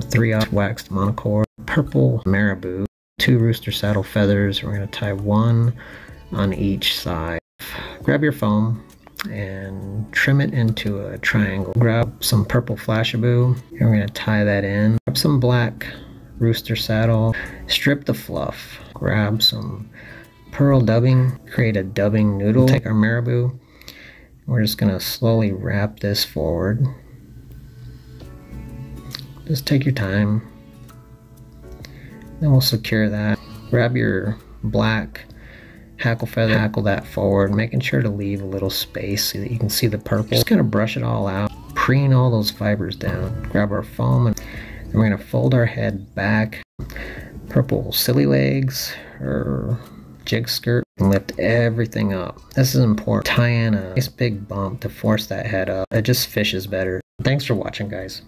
three off waxed monocord, purple marabou, two rooster saddle feathers. We're going to tie one on each side. Grab your foam and trim it into a triangle. Grab some purple flashabou and we're going to tie that in. Grab some black rooster saddle, strip the fluff, grab some pearl dubbing, create a dubbing noodle, take our marabou. We're just going to slowly wrap this forward. Just take your time. Then we'll secure that. Grab your black hackle feather, hackle that forward, making sure to leave a little space so that you can see the purple. Just gonna brush it all out, preen all those fibers down. Grab our foam and we're gonna fold our head back. Purple silly legs or jig skirt and lift everything up. This is important. Tie in a nice big bump to force that head up. It just fishes better. Thanks for watching guys.